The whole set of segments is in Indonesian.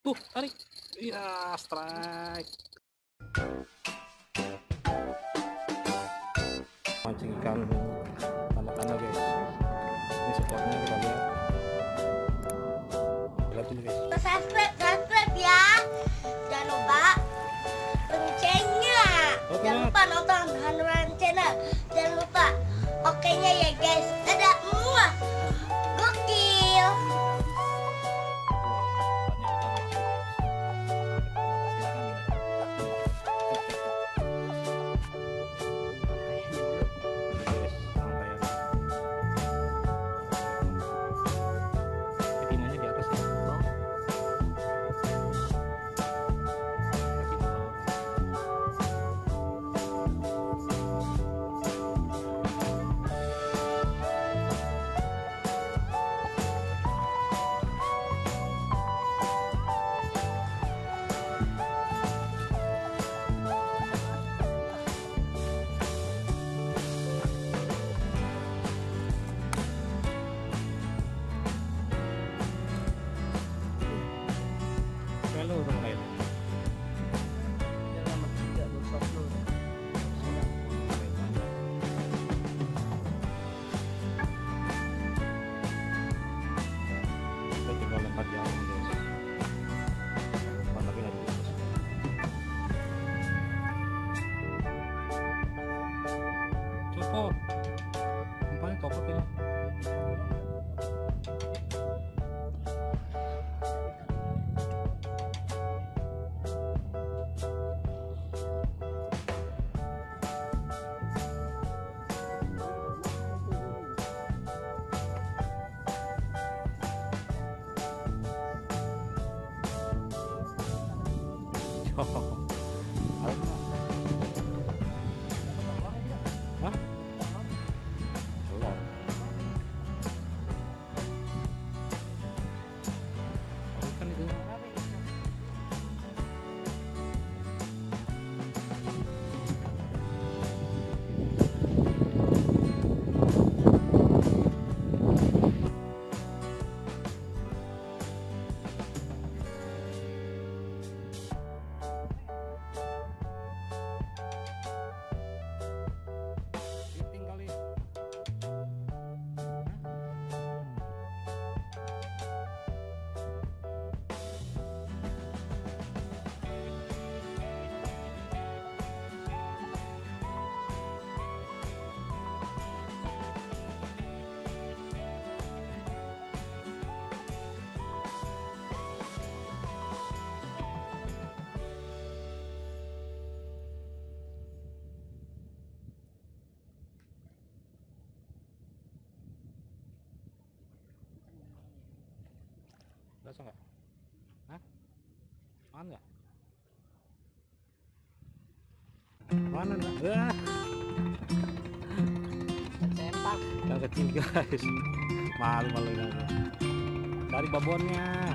Tuh, tarik. Iya, strike. Mancing ikan anak-anak guys. Ini supportnya kita lihat. Lihat ini guys. subscribe subscribe ya jangan lupa loncengnya Oke. jangan lupa nonton Hanuman channel jangan lupa oke nya ya guys dadah Oh. Langsung nggak? Hah? Makan nggak? Mana nak? Wah, sempak yang kecil guys. Malu malu aku. Cari babonnya.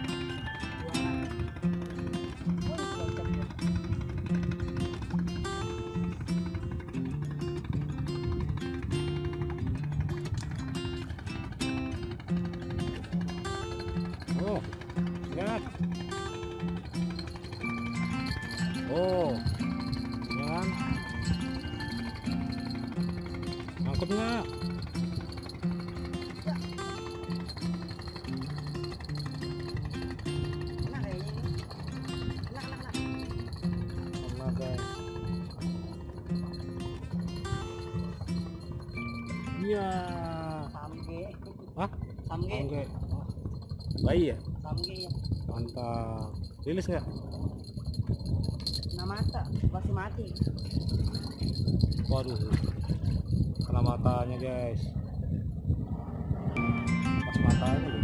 Allah guys. Iya. samge Hah? samge Oke. Bayi ya? samge ya Mantap. Rilis nggak? nah mata masih mati Waduh. Kena matanya guys. Pas matanya loh.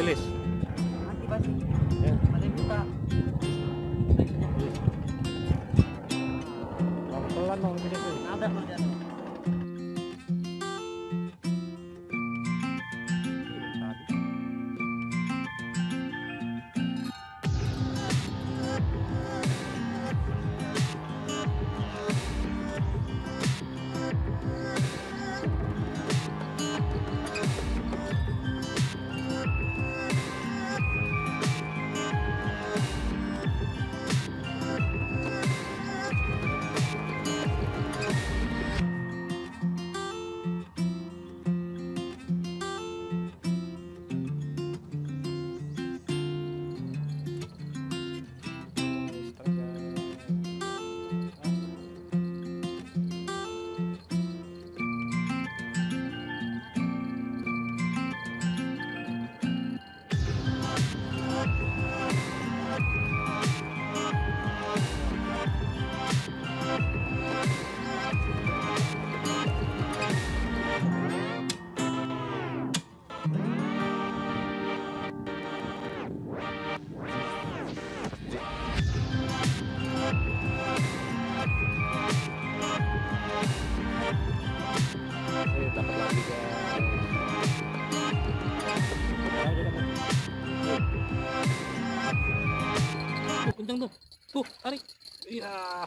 Rilis.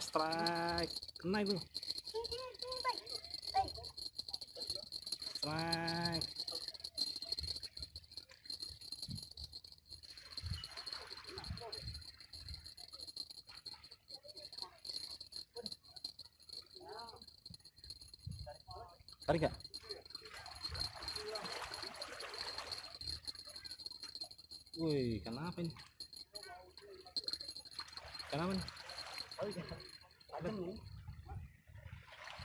Strike. Kena itu. Strike. Tarik gak? Wih, kenapa ini? Kenapa nih? Oh iya. Adem nih.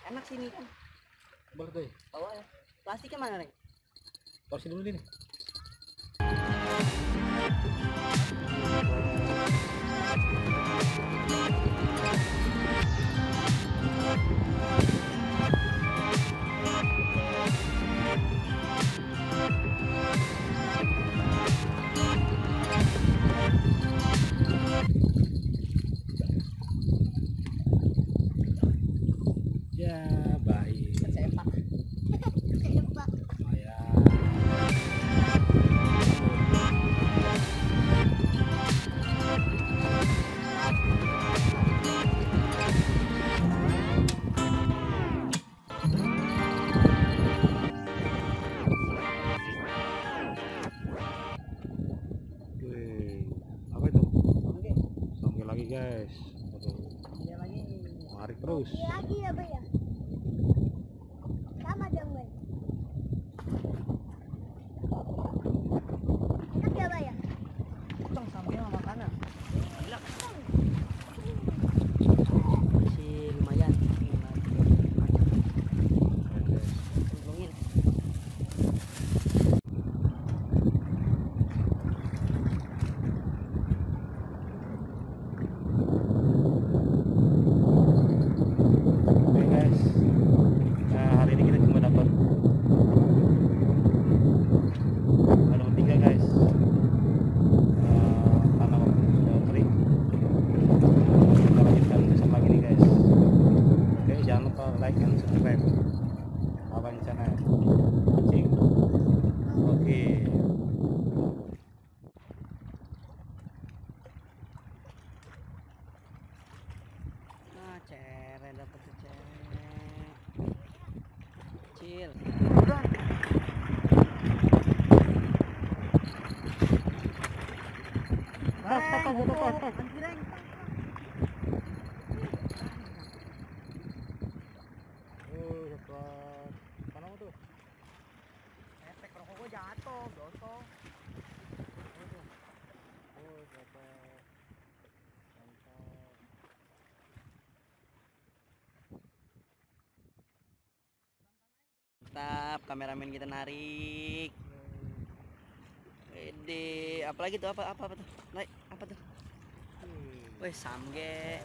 Enak sini kan. Balik deh. Bawa ya. Plastiknya mana, Reng? Taruh dulu nih. Tarik terus. lagi ya bay ya sama dong bay enak ya bay ya Tong sampai sama makanan. Gila. Masih lumayan. Untungin. Oke guys, nah, hari ini kita cuma dapat ada tiga guys. Eh, karena waktu sudah kering, kita lanjutkan besok lagi nih guys. Oke, jangan lupa like dan subscribe Abang channel. Cing. Oke. Nah, cere dapat tuh cere. Kecil. Oh, dapat. Mana mau tuh? Efek rokok gosong. Oh, dapat. Mantap. Mantap, kameramen kita narik. Wede, apalagi tuh apa apa apa tuh? Naik apa tuh? Wih, samge.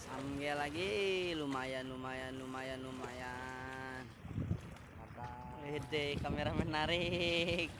Samge lagi, lumayan lumayan lumayan lumayan. Wede, kameramen narik.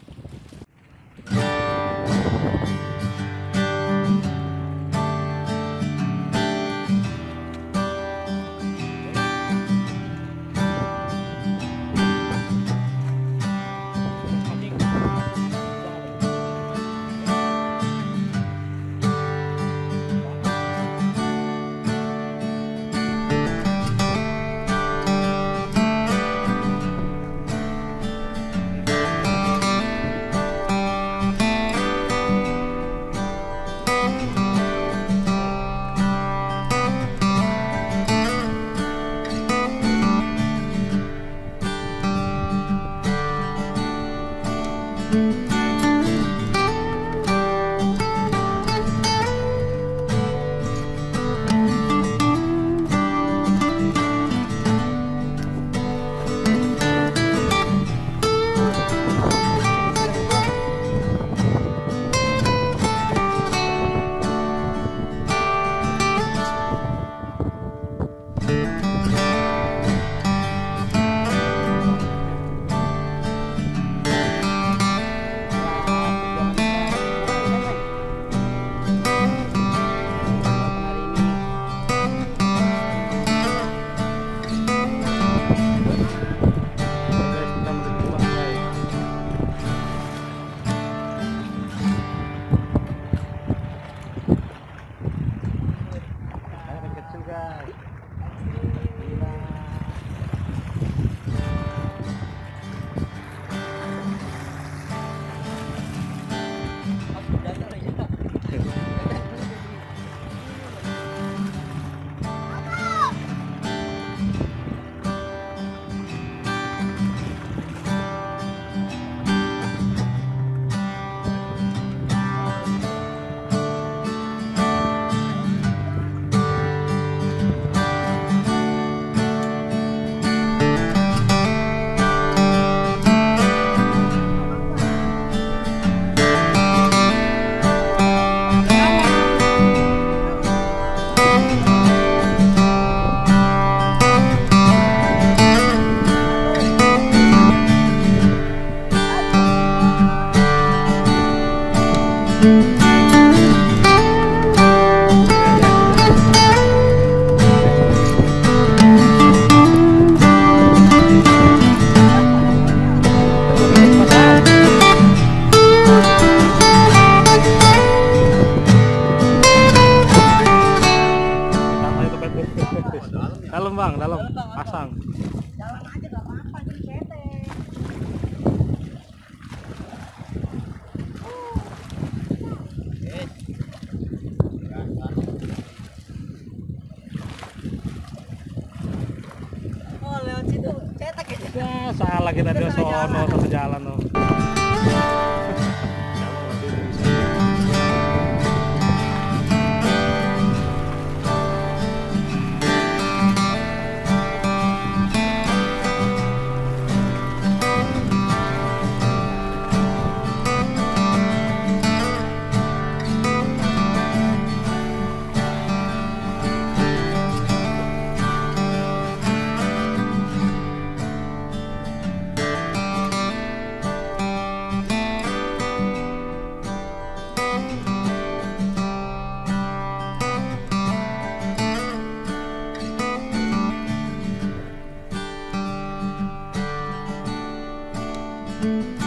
salah kita dia sono satu jalan tuh. Thank